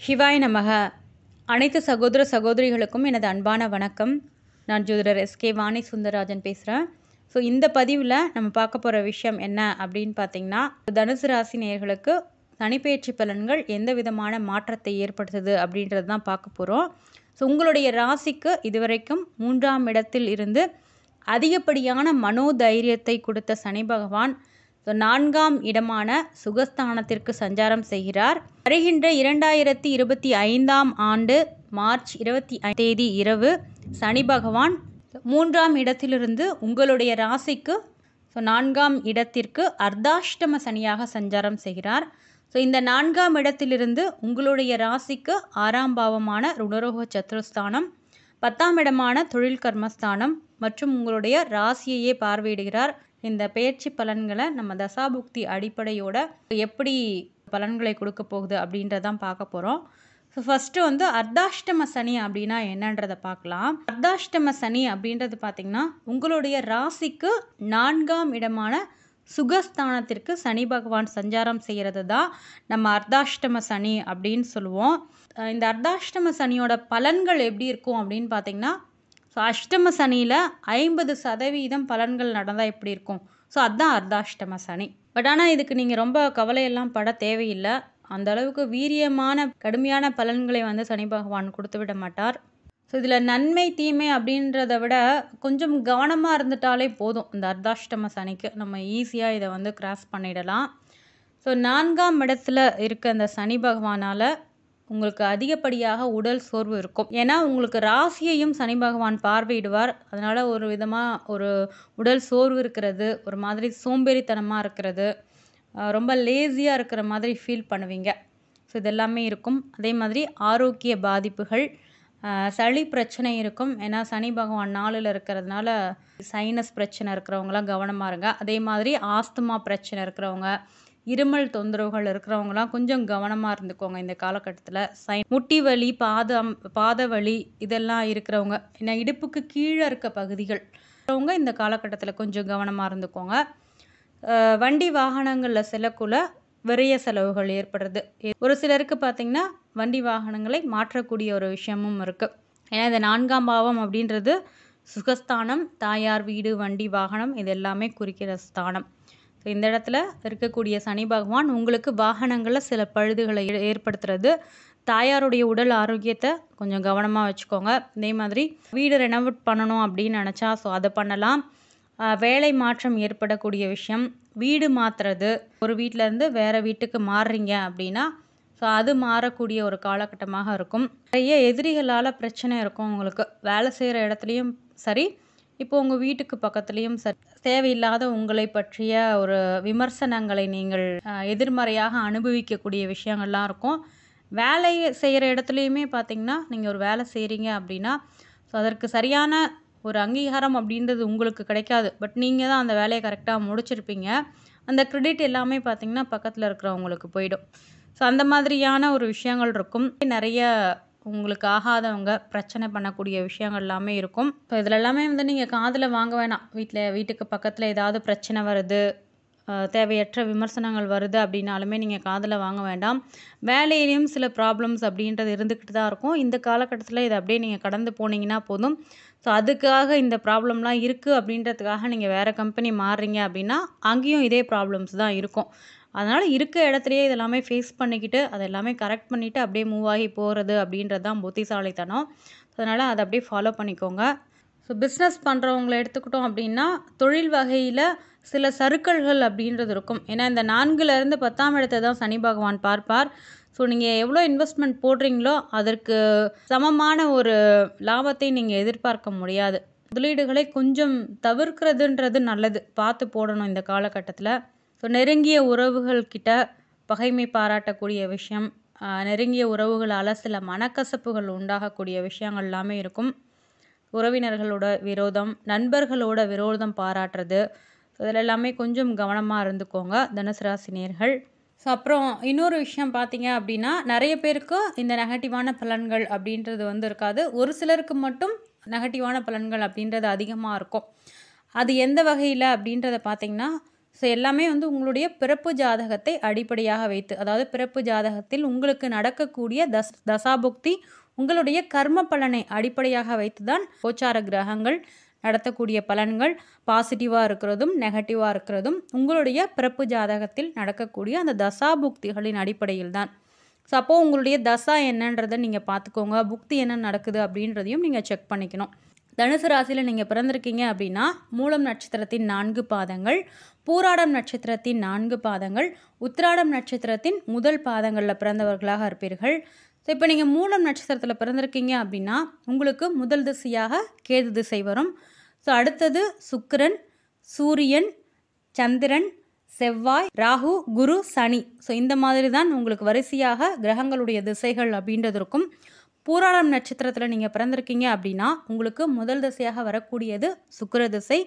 சிவாய் நமக. அனைத்து சகோதர சகோதரிகளுக்கும் எனது அன்பான வணக்கம். நான் ஜோதிடர் எஸ்கே வாணி சுந்தரராஜன் பேசுகிறேன் ஸோ இந்த பதிவில் நம்ம பார்க்க போகிற விஷயம் என்ன அப்படின்னு பார்த்தீங்கன்னா தனுசு ராசி நேயர்களுக்கு தனிப்பெயர்ச்சி பலன்கள் எந்த விதமான மாற்றத்தை ஏற்படுத்துது அப்படின்றது தான் பார்க்க போகிறோம் ஸோ உங்களுடைய ராசிக்கு இதுவரைக்கும் மூன்றாம் இடத்தில் இருந்து அதிகப்படியான மனோதைரியத்தை கொடுத்த சனி பகவான் ஸோ நான்காம் இடமான சுகஸ்தானத்திற்கு சஞ்சாரம் செய்கிறார். வருகின்ற இரண்டாயிரத்தி இருபத்தி ஐந்தாம் ஆண்டு மார்ச் இருபத்தி தேதி இரவு சனி பகவான் மூன்றாம் இடத்திலிருந்து உங்களுடைய ராசிக்கு ஸோ நான்காம் இடத்திற்கு அர்த்தாஷ்டம சனியாக சஞ்சாரம் செய்கிறார். ஸோ இந்த நான்காம் இடத்திலிருந்து உங்களுடைய ராசிக்கு ஆறாம் பாவமான ருணரோக சத்ருஸ்தானம் பத்தாம் இடமான தொழில் கர்மஸ்தானம் மற்றும் உங்களுடைய ராசியையே பார்வையிடுகிறார். இந்த பயிற்சி பலன்களை நம்ம தசாபுக்தி அடிப்படையோட எப்படி பலன்களை கொடுக்க போகுது அப்படின்றதான் பார்க்க போகிறோம் ஸோ ஃபஸ்ட்டு வந்து அர்த்தாஷ்டம சனி அப்படின்னா என்னன்றதை பார்க்கலாம். அர்த்தாஷ்டம சனி அப்படின்றது பார்த்திங்கன்னா உங்களுடைய ராசிக்கு நான்காம் இடமான சுகஸ்தானத்திற்கு சனி பகவான் சஞ்சாரம் செய்கிறது தான் நம்ம அர்த்தாஷ்டம சனி அப்படின்னு சொல்லுவோம். இந்த அர்த்தாஷ்டம சனியோட பலன்கள் எப்படி இருக்கும் அப்படின்னு பார்த்தீங்கன்னா ஸோ அஷ்டம சனியில் ஐம்பது சதவீதம் பலன்கள் நடந்தால் எப்படி இருக்கும்? ஸோ அதுதான் அர்த்தாஷ்டம சனி. பட் ஆனால் இதுக்கு நீங்கள் ரொம்ப கவலையெல்லாம் பட தேவையில்லை. அந்த அளவுக்கு வீரியமான கடுமையான பலன்களை வந்து சனி பகவான் கொடுத்து விட மாட்டார். ஸோ இதில் நன்மை தீமை அப்படின்றத விட கொஞ்சம் கவனமாக இருந்துட்டாலே போதும் இந்த அர்த்தாஷ்டம சனிக்கு. நம்ம ஈஸியாக இதை வந்து கிராஸ் பண்ணிடலாம். ஸோ நான்காம் இடத்துல இருக்க அந்த சனி பகவானால் உங்களுக்கு அதிகப்படியாக உடல் சோர்வு இருக்கும். ஏன்னா உங்களுக்கு ராசியையும் சனி பகவான் பார்வையிடுவார். அதனால் ஒரு விதமாக ஒரு உடல் சோர்வு இருக்கிறது ஒரு மாதிரி சோம்பேறித்தனமாக இருக்கிறது ரொம்ப லேசியாக இருக்கிற மாதிரி ஃபீல் பண்ணுவீங்க. ஸோ இதெல்லாமே இருக்கும். அதே மாதிரி ஆரோக்கிய பாதிப்புகள் சளி பிரச்சனை இருக்கும். ஏன்னா சனி பகவான் நாளில் இருக்கிறதுனால சைனஸ் பிரச்சனை இருக்கிறவங்களாம் கவனமாக இருங்க. அதே மாதிரி ஆஸ்துமா பிரச்சனை இருக்கிறவங்க இருமல் தொந்தரவுகள் இருக்கிறவங்களாம் கொஞ்சம் கவனமாக இருந்துக்கோங்க இந்த காலகட்டத்தில். சை முட்டி வலி பாதம் பாத வலி இதெல்லாம் இருக்கிறவங்க ஏன்னா இடுப்புக்கு கீழே இருக்க பகுதிகள் இருக்கிறவங்க இந்த காலகட்டத்தில் கொஞ்சம் கவனமாக இருந்துக்கோங்க. வண்டி வாகனங்களில் செல்லக்குள்ள விரைய செலவுகள் ஏற்படுறது. ஒரு சிலருக்கு பார்த்திங்கன்னா வண்டி வாகனங்களை மாற்றக்கூடிய ஒரு விஷயமும் இருக்குது ஏன்னா இந்த நான்காம் பாவம் அப்படின்றது சுகஸ்தானம் தாயார் வீடு வண்டி வாகனம் இது எல்லாமே குறிக்கிற ஸ்தானம். இந்த இடத்துல இருக்கக்கூடிய சனி பகவான் உங்களுக்கு வாகனங்களில் சில பழுதுகளை ஏ- ஏற்படுத்துறது. தாயாருடைய உடல் ஆரோக்கியத்தை கொஞ்சம் கவனமாக வச்சுக்கோங்க. இதே மாதிரி வீடு ரெனோவேட் பண்ணணும் அப்படின்னு நினச்சா ஸோ அதை பண்ணலாம். வேலை மாற்றம் ஏற்படக்கூடிய விஷயம் வீடு மாற்றுறது ஒரு வீட்டிலேருந்து வேறு வீட்டுக்கு மாறுறீங்க அப்படின்னா ஸோ அது மாறக்கூடிய ஒரு காலகட்டமாக இருக்கும். நிறைய எதிரிகளால் பிரச்சனை இருக்கும் உங்களுக்கு. வேலை செய்கிற இடத்துலையும் சரி இப்போ உங்கள் வீட்டுக்கு பக்கத்துலேயும் ச தேவையில்லாத உங்களை பற்றிய ஒரு விமர்சனங்களை நீங்கள் எதிர்மறையாக அனுபவிக்கக்கூடிய விஷயங்கள்லாம் இருக்கும். வேலை செய்கிற இடத்துலையுமே பார்த்திங்கன்னா நீங்கள் ஒரு வேலை செய்கிறீங்க அப்படின்னா ஸோ அதற்கு சரியான ஒரு அங்கீகாரம் அப்படின்றது உங்களுக்கு கிடைக்காது. பட் நீங்கள் தான் அந்த வேலையை கரெக்டாக முடிச்சிருப்பீங்க. அந்த க்ரெடிட் எல்லாமே பார்த்தீங்கன்னா பக்கத்தில் இருக்கிறவங்களுக்கு போயிடும். ஸோ அந்த மாதிரியான ஒரு விஷயங்கள் இருக்கும். நிறைய உங்களுக்கு ஆகாதவங்க பிரச்சனை பண்ணக்கூடிய விஷயங்கள் எல்லாமே இருக்கும். இப்போ இதில் எல்லாமே வந்து நீங்கள் காதில் வாங்க வேணாம். வீட்டில் வீட்டுக்கு பக்கத்தில் ஏதாவது பிரச்சனை வருது தேவையற்ற விமர்சனங்கள் வருது அப்படின்னாலுமே நீங்கள் காதில் வாங்க வேண்டாம். வேலையிலையும் சில ப்ராப்ளம்ஸ் அப்படின்றது இருந்துக்கிட்டு தான் இருக்கும். இந்த காலகட்டத்தில் இதை அப்படியே நீங்கள் கடந்து போனீங்கன்னா போதும். ஸோ அதுக்காக இந்த ப்ராப்ளம்லாம் இருக்குது அப்படின்றதுக்காக நீங்கள் வேறு கம்பெனி மாறுறீங்க அப்படின்னா அங்கேயும் இதே ப்ராப்ளம்ஸ் தான் இருக்கும். அதனால் இருக்க இடத்துலையே இதெல்லாமே ஃபேஸ் பண்ணிக்கிட்டு அதை எல்லாமே கரெக்ட் பண்ணிவிட்டு அப்படியே மூவ் ஆகி போகிறது அப்படின்றது தான் புத்திசாலித்தனம். அதனால் அதை அப்படியே ஃபாலோ பண்ணிக்கோங்க. ஸோ பிஸ்னஸ் பண்ணுறவங்கள எடுத்துக்கிட்டோம் அப்படின்னா தொழில் வகையில் சில சறுக்கல்கள் அப்படின்றது இருக்கும். ஏன்னா இந்த நான்குலேருந்து பத்தாம் இடத்தை தான் சனி பகவான் பார்ப்பார். ஸோ நீங்கள் எவ்வளோ இன்வெஸ்ட்மெண்ட் போடுறீங்களோ அதற்கு சமமான ஒரு லாபத்தை நீங்கள் எதிர்பார்க்க முடியாது. முதலீடுகளை கொஞ்சம் தவிர்க்கிறதுன்றது நல்லது. பார்த்து போடணும் இந்த காலகட்டத்தில். ஸோ நெருங்கிய உறவுகள் கிட்ட பகைமை பாராட்டக்கூடிய விஷயம் நெருங்கிய உறவுகளால் சில மனக்கசப்புகள் உண்டாகக்கூடிய விஷயங்கள் எல்லாமே இருக்கும். உறவினர்களோட விரோதம் நண்பர்களோட விரோதம் பாராட்டுறது ஸோ அதில் எல்லாமே கொஞ்சம் கவனமாக இருந்துக்கோங்க தனுசு ராசி நேர்கள் ஸோ அப்புறம் இன்னொரு விஷயம் பார்த்தீங்க அப்படின்னா நிறைய பேருக்கு இந்த நெகட்டிவான பலன்கள் அப்படின்றது வந்து இருக்காது. ஒரு சிலருக்கு மட்டும் நெகட்டிவான பலன்கள் அப்படின்றது அதிகமாக இருக்கும். அது எந்த வகையில் அப்படின்றத பார்த்தீங்கன்னா ஸோ எல்லாமே வந்து உங்களுடைய பிறப்பு ஜாதகத்தை அடிப்படையாக வைத்து அதாவது பிறப்பு ஜாதகத்தில் உங்களுக்கு நடக்கக்கூடிய தஸ் தசாபுக்தி உங்களுடைய கர்ம பலனை அடிப்படையாக வைத்து தான் கோச்சார கிரகங்கள் நடத்தக்கூடிய பலன்கள் பாசிட்டிவாக இருக்கிறதும் நெகட்டிவாக இருக்கிறதும் உங்களுடைய பிறப்பு ஜாதகத்தில் நடக்கக்கூடிய அந்த தசாபுக்திகளின் அடிப்படையில் தான். ஸோ அப்போது உங்களுடைய தசா என்னன்றதை நீங்கள் பார்த்துக்கோங்க. புக்தி என்ன நடக்குது அப்படின்றதையும் நீங்கள் செக் பண்ணிக்கணும். தனுசு ராசியில் நீங்கள் பிறந்திருக்கீங்க அப்படின்னா மூலம் நட்சத்திரத்தின் நான்கு பாதங்கள் பூராடம் நட்சத்திரத்தின் நான்கு பாதங்கள் உத்திராடம் நட்சத்திரத்தின் முதல் பாதங்களில் பிறந்தவர்களாக இருப்பீர்கள். ஸோ இப்போ நீங்கள் மூலம் நட்சத்திரத்தில் பிறந்திருக்கீங்க அப்படின்னா உங்களுக்கு முதல் திசையாக கேது திசை வரும். ஸோ அடுத்தது சுக்கிரன் சூரியன் சந்திரன் செவ்வாய் ராகு குரு சனி. ஸோ இந்த மாதிரி தான் உங்களுக்கு வரிசையாக கிரகங்களுடைய திசைகள் அப்படின்றது இருக்கும். பூராளம் நட்சத்திரத்தில் நீங்கள் பிறந்திருக்கீங்க அப்படின்னா உங்களுக்கு முதல் திசையாக வரக்கூடியது சுக்கர திசை.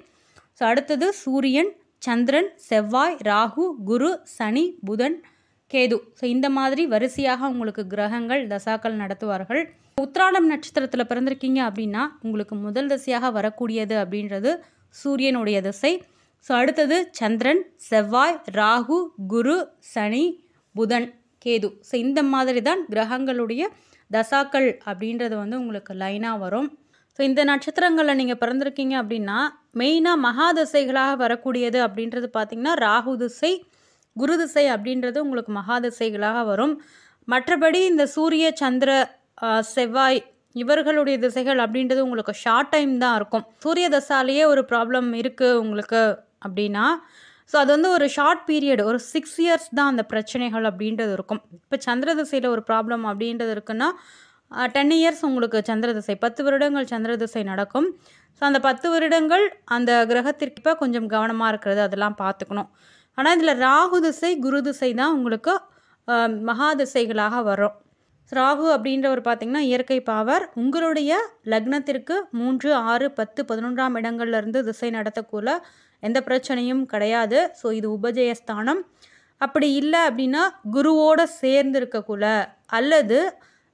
ஸோ அடுத்தது சூரியன் சந்திரன் செவ்வாய் ராகு குரு சனி புதன் கேது. ஸோ இந்த மாதிரி வரிசையாக உங்களுக்கு கிரகங்கள் தசாக்கள் நடத்துவார்கள். உத்ராடம் நட்சத்திரத்தில் பிறந்திருக்கீங்க அப்படின்னா உங்களுக்கு முதல் திசையாக வரக்கூடியது அப்படின்றது சூரியனுடைய திசை. ஸோ அடுத்தது சந்திரன் செவ்வாய் ராகு குரு சனி புதன் கேது. ஸோ இந்த மாதிரி தான் கிரகங்களுடைய தசாக்கள் அப்படின்றது வந்து உங்களுக்கு லைனாக வரும். ஸோ இந்த நட்சத்திரங்களில் நீங்கள் பிறந்திருக்கீங்க அப்படின்னா மெயினாக மகா திசைகளாக வரக்கூடியது அப்படின்றது பார்த்திங்கன்னா ராகு திசை குரு திசை அப்படின்றது உங்களுக்கு மகா திசைகளாக வரும். மற்றபடி இந்த சூரிய சந்திர செவ்வாய் இவர்களுடைய திசைகள் அப்படின்றது உங்களுக்கு ஷார்ட் டைம் தான் இருக்கும். சூரிய தசாலேயே ஒரு ப்ராப்ளம் இருக்குது உங்களுக்கு அப்படின்னா ஸோ அது வந்து ஒரு ஷார்ட் பீரியட் ஒரு சிக்ஸ் இயர்ஸ் தான் அந்த பிரச்சனைகள் அப்படின்றது இருக்கும். இப்போ சந்திர திசையில் ஒரு ப்ராப்ளம் அப்படின்றது இருக்குன்னா டென் இயர்ஸ் உங்களுக்கு சந்திர திசை பத்து வருடங்கள் சந்திர திசை நடக்கும். ஸோ அந்த பத்து வருடங்கள் அந்த கிரகத்திற்கு இப்போ கொஞ்சம் கவனமாக இருக்கிறது அதெல்லாம் பார்த்துக்கணும். ஆனால் இதில் ராகு திசை குரு திசை தான் உங்களுக்கு மகா திசைகளாக வரும். ராகு அப்படின்றவர் பார்த்தீங்கன்னா இயற்கை பாவர். உங்களுடைய லக்னத்திற்கு மூன்று ஆறு பத்து பதினொன்றாம் இடங்கள்லேருந்து திசை நடத்தக்குள்ள எந்த பிரச்சனையும் கிடையாது. ஸோ இது உபஜயஸ்தானம். அப்படி இல்லை அப்படின்னா குருவோட சேர்ந்து இருக்கக்குள்ள அல்லது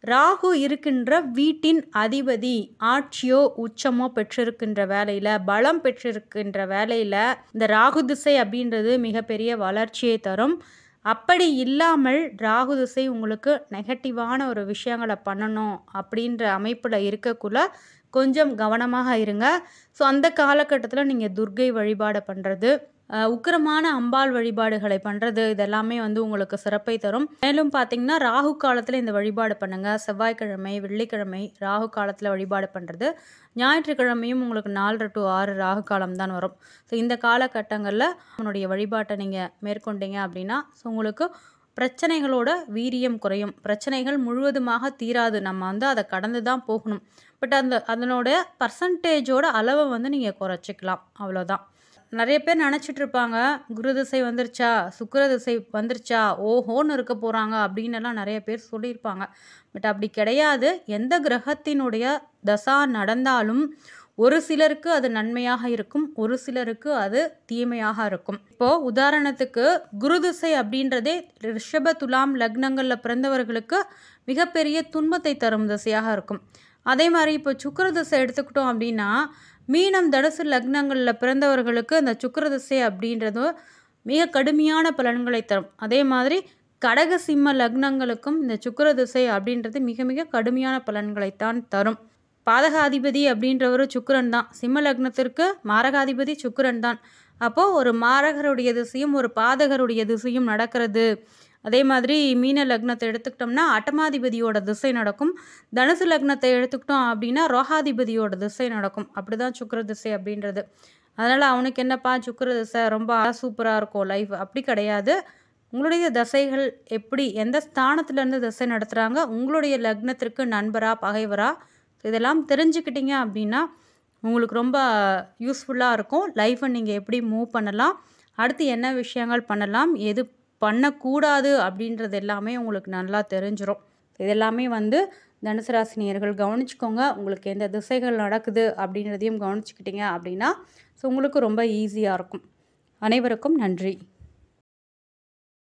ராகு இருக்கின்ற வீட்டின் அதிபதி ஆட்சியோ உச்சமோ பெற்றிருக்கின்ற வேலையில் பலம் பெற்றிருக்கின்ற வேலையில் இந்த ராகு திசை அப்படின்றது மிகப்பெரிய வளர்ச்சியை தரும். அப்படி இல்லாமல் ராகு திசை உங்களுக்கு நெகட்டிவான ஒரு விஷயங்களை பண்ணணும் அப்படின்ற அமைப்பில் இருக்கக்குள்ள கொஞ்சம் கவனமாக இருங்க. ஸோ அந்த காலகட்டத்தில் நீங்கள் துர்க்கை வழிபாடு பண்ணுறது உக்கிரமான அம்பாள் வழிபாடுகளை பண்ணுறது இதெல்லாமே வந்து உங்களுக்கு சிறப்பை தரும். மேலும் பார்த்தீங்கன்னா ராகு காலத்தில் இந்த வழிபாடு பண்ணுங்கள் செவ்வாய்க்கிழமை வெள்ளிக்கிழமை ராகு காலத்தில் வழிபாடு பண்ணுறது ஞாயிற்றுக்கிழமையும் உங்களுக்கு நாலரை டு ஆறு ராகு காலம் தான் வரும். ஸோ இந்த காலகட்டங்களில் உன்னுடைய வழிபாட்டை நீங்கள் மேற்கொண்டீங்க அப்படின்னா ஸோ உங்களுக்கு பிரச்சனைகளோட வீரியம் குறையும். பிரச்சனைகள் முழுவதுமாக தீராது. நம்ம வந்து அதை கடந்து தான் போகணும். பட் அந்த அதனோட பர்சன்டேஜோட அளவை வந்து நீங்கள் குறைச்சிக்கலாம். அவ்வளோதான் நிறைய பேர் நினச்சிட்டு இருப்பாங்க குரு திசை வந்துருச்சா சுக்கர திசை வந்துருச்சா ஓஹோன்னு இருக்க போகிறாங்க அப்படின்னு எல்லாம் நிறைய பேர் சொல்லியிருப்பாங்க. பட் அப்படி கிடையாது. எந்த கிரகத்தினுடைய தசா நடந்தாலும் ஒரு சிலருக்கு அது நன்மையாக இருக்கும் ஒரு சிலருக்கு அது தீமையாக இருக்கும். இப்போது உதாரணத்துக்கு குரு திசை அப்படின்றதே ரிஷப துலாம் லக்னங்களில் பிறந்தவர்களுக்கு மிகப்பெரிய துன்பத்தை தரும் திசையாக இருக்கும். அதே மாதிரி இப்போ சுக்கர திசை எடுத்துக்கிட்டோம் அப்படின்னா மீனம் தனுசு லக்னங்களில் பிறந்தவர்களுக்கு இந்த சுக்கரதிசை அப்படின்றது மிக கடுமையான பலன்களை தரும். அதே மாதிரி கடக சிம்ம லக்னங்களுக்கும் இந்த சுக்கிர திசை அப்படின்றது மிக மிக கடுமையான பலன்களைத்தான் தரும். பாதகாதிபதி அப்படின்றவர் சுக்கிரன் தான். சிம்ம லக்னத்திற்கு மாரகாதிபதி சுக்கரன் தான். அப்போது ஒரு மாரகருடைய திசையும் ஒரு பாதகருடைய திசையும் நடக்கிறது. அதே மாதிரி மீன லக்னத்தை எடுத்துக்கிட்டோம்னா அட்டமாதிபதியோட திசை நடக்கும். தனுசு லக்னத்தை எடுத்துக்கிட்டோம் அப்படின்னா ரோஹாதிபதியோட திசை நடக்கும். அப்படி தான் திசை அப்படின்றது. அதனால் அவனுக்கு என்னப்பா சுக்கர திசை? ரொம்ப சூப்பராக இருக்கும் லைஃப் அப்படி கிடையாது. உங்களுடைய தசைகள் எப்படி எந்த ஸ்தானத்துலேருந்து திசை நடத்துகிறாங்க உங்களுடைய லக்னத்திற்கு நண்பரா பகைவரா? இதெல்லாம் தெரிஞ்சுக்கிட்டீங்க அப்படின்னா உங்களுக்கு ரொம்ப யூஸ்ஃபுல்லாக இருக்கும். லைஃப்பை நீங்கள் எப்படி மூவ் பண்ணலாம். அடுத்து என்ன விஷயங்கள் பண்ணலாம்? எது பண்ணக்கூடாது அப்படின்றது எல்லாமே உங்களுக்கு நல்லா தெரிஞ்சிடும் இதெல்லாமே வந்து தனுசு ராசினியர்கள் கவனிச்சுக்கோங்க. உங்களுக்கு எந்த திசைகள் நடக்குது அப்படின்றதையும் கவனிச்சுக்கிட்டீங்க அப்படின்னா ஸோ உங்களுக்கு ரொம்ப ஈஸியாக இருக்கும். அனைவருக்கும் நன்றி.